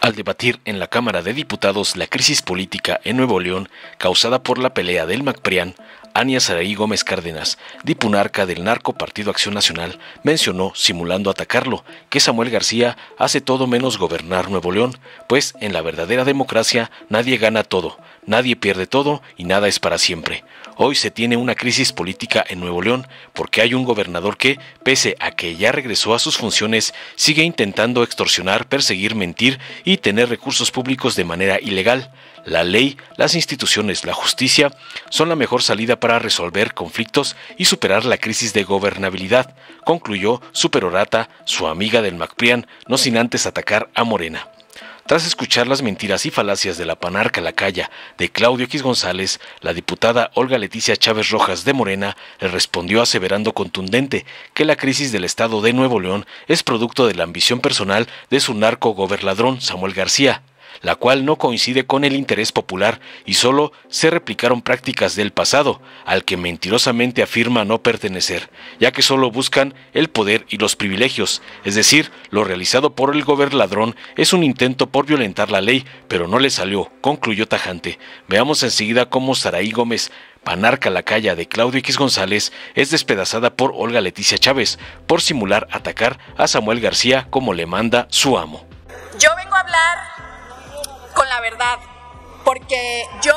Al debatir en la Cámara de Diputados la crisis política en Nuevo León causada por la pelea del MacPrián, Ania Saraí Gómez Cárdenas, dipunarca del Narco Partido Acción Nacional, mencionó, simulando atacarlo, que Samuel García hace todo menos gobernar Nuevo León, pues en la verdadera democracia nadie gana todo, nadie pierde todo y nada es para siempre. Hoy se tiene una crisis política en Nuevo León porque hay un gobernador que, pese a que ya regresó a sus funciones, sigue intentando extorsionar, perseguir, mentir y tener recursos públicos de manera ilegal. La ley, las instituciones, la justicia son la mejor salida para resolver conflictos y superar la crisis de gobernabilidad, concluyó Superorata, su amiga del MacPrian, no sin antes atacar a Morena. Tras escuchar las mentiras y falacias de la panarca Lacaya de Claudio X González, la diputada Olga Leticia Chávez Rojas de Morena le respondió aseverando contundente que la crisis del Estado de Nuevo León es producto de la ambición personal de su narco gobernadrón Samuel García la cual no coincide con el interés popular y solo se replicaron prácticas del pasado, al que mentirosamente afirma no pertenecer, ya que solo buscan el poder y los privilegios, es decir, lo realizado por el gobernadrón es un intento por violentar la ley, pero no le salió, concluyó tajante. Veamos enseguida cómo Saraí Gómez Panarca la calle de Claudio X González es despedazada por Olga Leticia Chávez por simular atacar a Samuel García como le manda su amo. Yo vengo a hablar con la verdad, porque yo,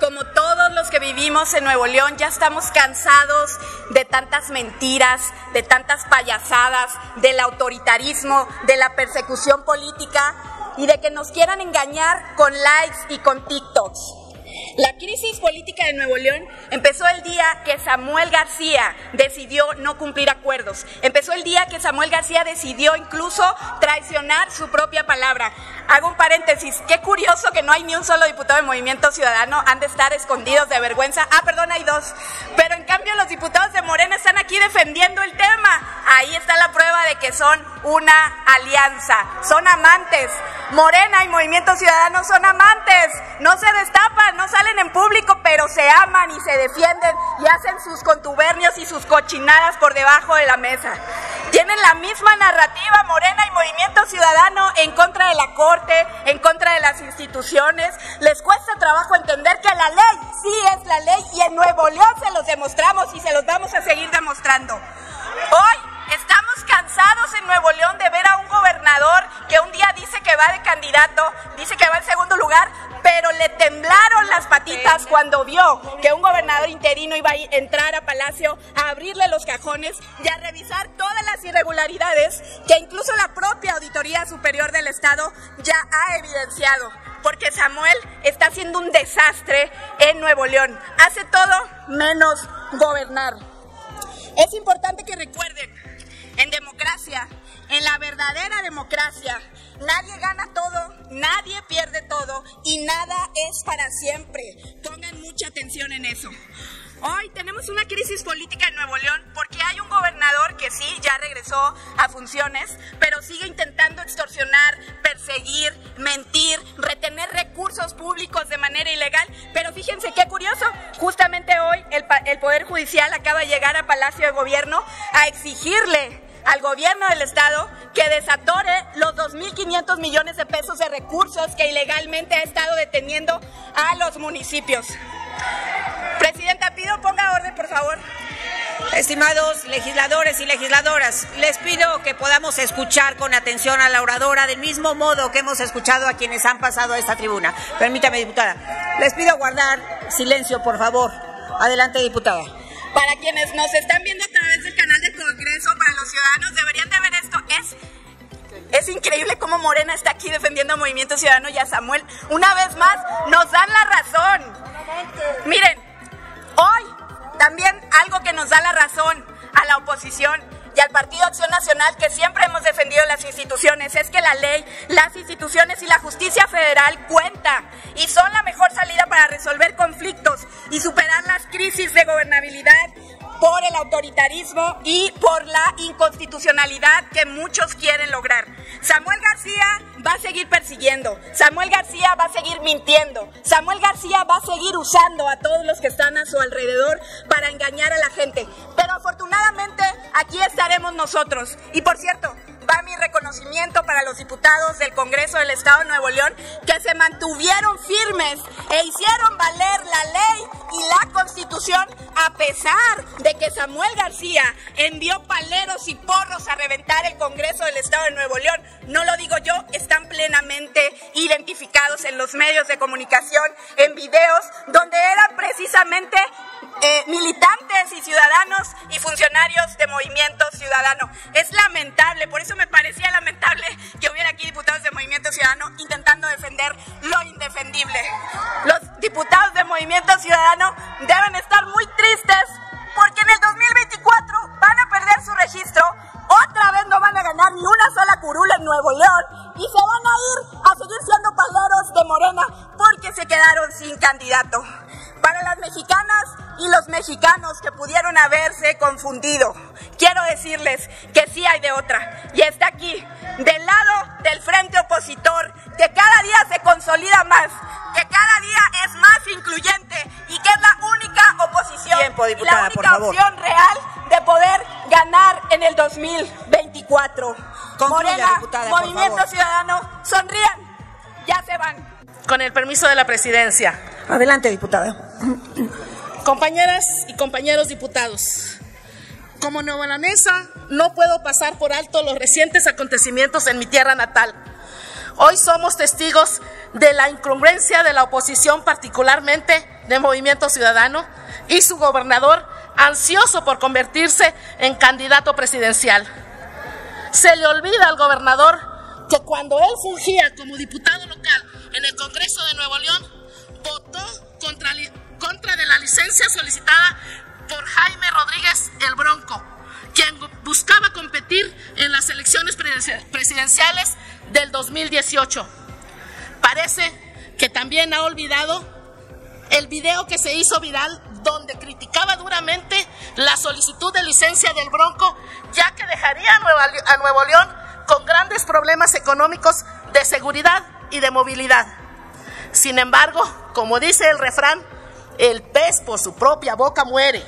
como todos los que vivimos en Nuevo León, ya estamos cansados de tantas mentiras, de tantas payasadas, del autoritarismo, de la persecución política y de que nos quieran engañar con likes y con TikToks. La crisis política de Nuevo León empezó el día que Samuel García decidió no cumplir acuerdos. Empezó el día que Samuel García decidió incluso traicionar su propia palabra. Hago un paréntesis. Qué curioso que no hay ni un solo diputado de Movimiento Ciudadano. Han de estar escondidos de vergüenza. Ah, perdón, hay dos. Pero en cambio los diputados de Morena están aquí defendiendo el tema. Ahí está la prueba de que son una alianza. Son amantes. Morena y Movimiento Ciudadano son amantes. No se destapan, no salen en público, pero se aman y se defienden y hacen sus contubernios y sus cochinadas por debajo de la mesa. Tienen la misma narrativa Morena y Movimiento Ciudadano en contra de la Corte, en contra de las instituciones. Les cuesta trabajo entender que la ley sí es la ley y en Nuevo León se los demostramos y se los vamos a seguir demostrando. Hoy estamos cansados en Nuevo León de ver a un gobernador que un día dice que va de candidato, dice que va en segundo lugar, pero le temblaron las patitas cuando vio que un gobernador interino iba a entrar a Palacio a abrirle los cajones y a revisar todas las irregularidades que incluso la propia Auditoría Superior del Estado ya ha evidenciado. Porque Samuel está haciendo un desastre en Nuevo León. Hace todo menos gobernar. Es importante que recuerden, en democracia, en la verdadera democracia, nadie gana todo, nadie pierde todo y nada es para siempre. Pongan mucha atención en eso. Hoy tenemos una crisis política en Nuevo León porque hay un gobernador que sí, ya regresó a funciones, pero sigue intentando extorsionar, perseguir, mentir, retener recursos públicos de manera ilegal. Pero fíjense qué curioso, justamente hoy el, el Poder Judicial acaba de llegar a Palacio de Gobierno a exigirle al gobierno del estado que desatore los 2.500 millones de pesos de recursos que ilegalmente ha estado deteniendo a los municipios. Presidenta, pido ponga orden, por favor. Estimados legisladores y legisladoras, les pido que podamos escuchar con atención a la oradora del mismo modo que hemos escuchado a quienes han pasado a esta tribuna. Permítame, diputada. Les pido guardar silencio, por favor. Adelante, diputada. Para quienes nos están viendo para los ciudadanos deberían de ver esto. Es es increíble cómo Morena está aquí defendiendo a Movimiento Ciudadano y a Samuel. Una vez más, nos dan la razón. Miren, hoy también algo que nos da la razón a la oposición y al Partido Acción Nacional, que siempre hemos defendido las instituciones, es que la ley, las instituciones y la justicia federal cuentan y son la mejor salida para resolver conflictos y superar las crisis de gobernabilidad por el autoritarismo y por la inconstitucionalidad que muchos quieren lograr. Samuel García va a seguir persiguiendo, Samuel García va a seguir mintiendo, Samuel García va a seguir usando a todos los que están a su alrededor para engañar a la gente. Pero afortunadamente aquí estaremos nosotros. Y por cierto, va mi reconocimiento para los diputados del Congreso del Estado de Nuevo León que se mantuvieron firmes e hicieron valer la ley y la constitución a pesar de que Samuel García envió paleros y porros a reventar el Congreso del Estado de Nuevo León. No lo digo yo, están plenamente identificados en los medios de comunicación, en videos, donde eran precisamente eh, militantes y ciudadanos y funcionarios de Movimiento Ciudadano. Es lamentable, por eso me parecía lamentable que hubiera aquí diputados de Movimiento Ciudadano intentando defender lo indefendible. Los diputados de Movimiento Ciudadano deben estar muy tristes porque en el 2024 van a perder su registro, otra vez no van a ganar ni una sola curula en Nuevo León y se van a ir a seguir siendo paleros de Morena porque se quedaron sin candidato. Para las mexicanas y los mexicanos que pudieron haberse confundido, quiero decirles que sí hay de otra. Y está aquí, del lado del frente opositor, que cada día se consolida más, que cada día es más incluyente y que es la única oposición, la única opción real de poder ganar en el 2024. Morena, Movimiento Ciudadano, sonrían, ya se van. Con el permiso de la presidencia. Adelante, diputada. Compañeras y compañeros diputados, como neobananesa no puedo pasar por alto los recientes acontecimientos en mi tierra natal. Hoy somos testigos de la incongruencia de la oposición, particularmente de Movimiento Ciudadano, y su gobernador ansioso por convertirse en candidato presidencial. Se le olvida al gobernador que cuando él fungía como diputado local en el Congreso de Nuevo León, licencia solicitada por Jaime Rodríguez el Bronco, quien buscaba competir en las elecciones presidenciales del 2018. Parece que también ha olvidado el video que se hizo viral donde criticaba duramente la solicitud de licencia del Bronco, ya que dejaría a Nuevo León con grandes problemas económicos de seguridad y de movilidad. Sin embargo, como dice el refrán, el pez por su propia boca muere.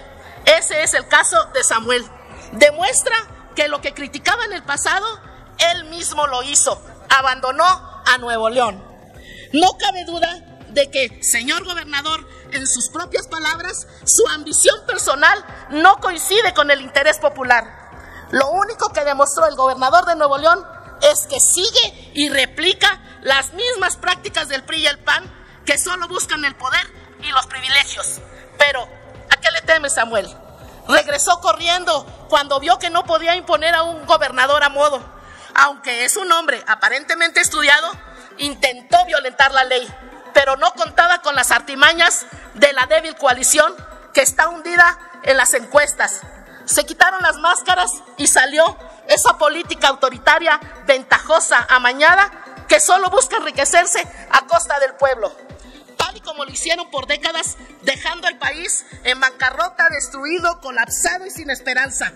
Ese es el caso de Samuel. Demuestra que lo que criticaba en el pasado, él mismo lo hizo. Abandonó a Nuevo León. No cabe duda de que, señor gobernador, en sus propias palabras, su ambición personal no coincide con el interés popular. Lo único que demostró el gobernador de Nuevo León es que sigue y replica las mismas prácticas del PRI y el PAN que solo buscan el poder y los privilegios. Pero, ¿a qué le teme Samuel? Regresó corriendo cuando vio que no podía imponer a un gobernador a modo. Aunque es un hombre aparentemente estudiado, intentó violentar la ley, pero no contaba con las artimañas de la débil coalición que está hundida en las encuestas. Se quitaron las máscaras y salió esa política autoritaria, ventajosa, amañada, que solo busca enriquecerse a costa del pueblo como lo hicieron por décadas, dejando el país en bancarrota, destruido, colapsado y sin esperanza.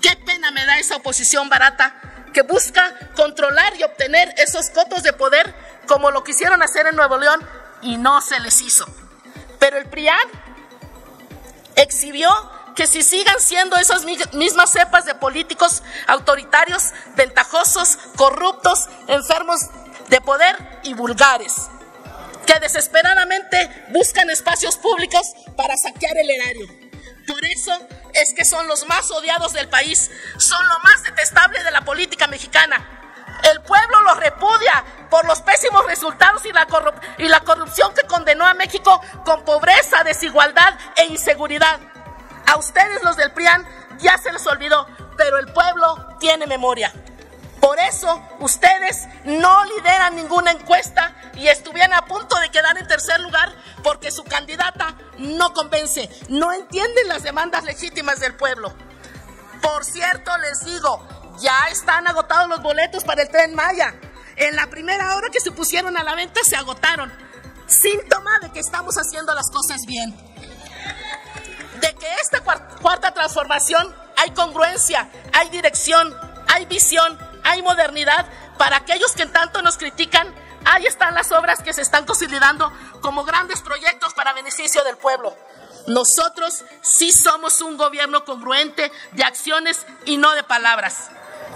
Qué pena me da esa oposición barata que busca controlar y obtener esos cotos de poder como lo quisieron hacer en Nuevo León y no se les hizo. Pero el PRIAN exhibió que si sigan siendo esas mismas cepas de políticos autoritarios, ventajosos, corruptos, enfermos de poder y vulgares que desesperadamente buscan espacios públicos para saquear el erario. Por eso es que son los más odiados del país, son lo más detestable de la política mexicana. El pueblo los repudia por los pésimos resultados y la, corrupción que condenó a México con pobreza, desigualdad e inseguridad. A ustedes los del PRIAN ya se les olvidó, pero el pueblo tiene memoria. Por eso ustedes no lideran ninguna encuesta y estuvieron a punto de quedar en tercer lugar porque su candidata no convence, no entienden las demandas legítimas del pueblo. Por cierto, les digo, ya están agotados los boletos para el tren Maya. En la primera hora que se pusieron a la venta se agotaron. Síntoma de que estamos haciendo las cosas bien. De que esta cuarta transformación hay congruencia, hay dirección, hay visión hay modernidad para aquellos que tanto nos critican. Ahí están las obras que se están consolidando como grandes proyectos para beneficio del pueblo. Nosotros sí somos un gobierno congruente de acciones y no de palabras.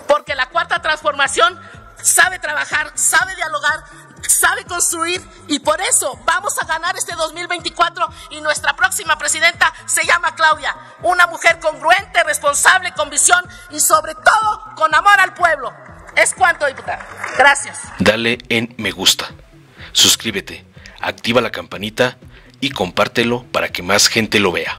porque la cuarta transformación sabe trabajar, sabe dialogar, sabe construir y por eso vamos a ganar este 2024 y nuestra próxima presidenta se llama Claudia, una mujer congruente, responsable, con visión y sobre todo con amor al pueblo. Es cuanto, diputada. Gracias. Dale en me gusta. Suscríbete, activa la campanita y compártelo para que más gente lo vea.